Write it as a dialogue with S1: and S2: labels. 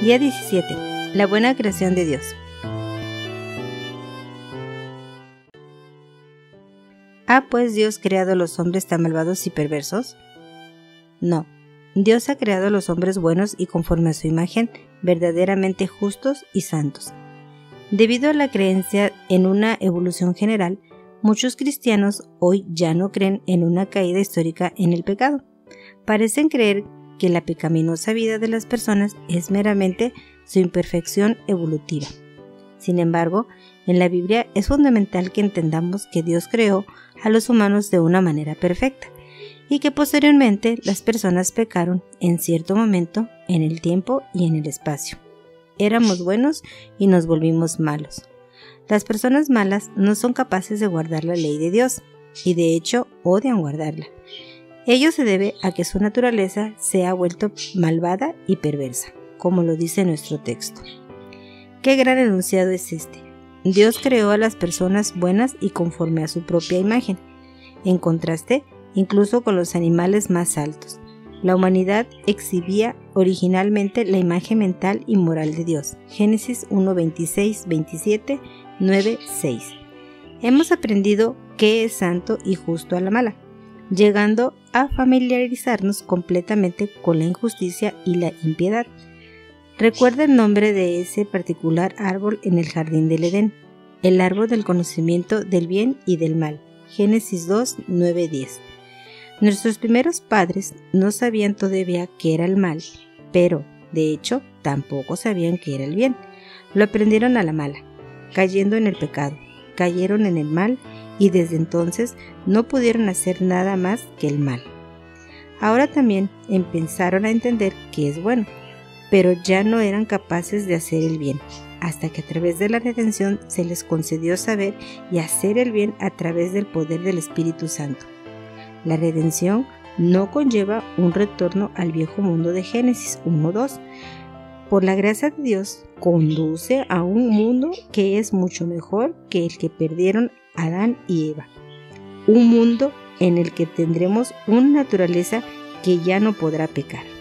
S1: Día 17. La buena creación de Dios. ¿Ha pues Dios creado a los hombres tan malvados y perversos? No. Dios ha creado a los hombres buenos y conforme a su imagen, verdaderamente justos y santos. Debido a la creencia en una evolución general, muchos cristianos hoy ya no creen en una caída histórica en el pecado. Parecen creer que la pecaminosa vida de las personas es meramente su imperfección evolutiva. Sin embargo, en la Biblia es fundamental que entendamos que Dios creó a los humanos de una manera perfecta y que posteriormente las personas pecaron en cierto momento en el tiempo y en el espacio. Éramos buenos y nos volvimos malos. Las personas malas no son capaces de guardar la ley de Dios y de hecho odian guardarla. Ello se debe a que su naturaleza se ha vuelto malvada y perversa, como lo dice nuestro texto. Qué gran enunciado es este. Dios creó a las personas buenas y conforme a su propia imagen, en contraste incluso con los animales más altos. La humanidad exhibía originalmente la imagen mental y moral de Dios. Génesis 1, 26, 27, 9, 6. Hemos aprendido qué es santo y justo a la mala llegando a familiarizarnos completamente con la injusticia y la impiedad. Recuerda el nombre de ese particular árbol en el jardín del Edén, el árbol del conocimiento del bien y del mal. Génesis 2, 9, 10. Nuestros primeros padres no sabían todavía qué era el mal, pero, de hecho, tampoco sabían qué era el bien. Lo aprendieron a la mala, cayendo en el pecado, cayeron en el mal y desde entonces no pudieron hacer nada más que el mal. Ahora también empezaron a entender que es bueno, pero ya no eran capaces de hacer el bien, hasta que a través de la redención se les concedió saber y hacer el bien a través del poder del Espíritu Santo. La redención no conlleva un retorno al viejo mundo de Génesis 1.2. Por la gracia de Dios, conduce a un mundo que es mucho mejor que el que perdieron Adán y Eva. Un mundo en el que tendremos una naturaleza que ya no podrá pecar.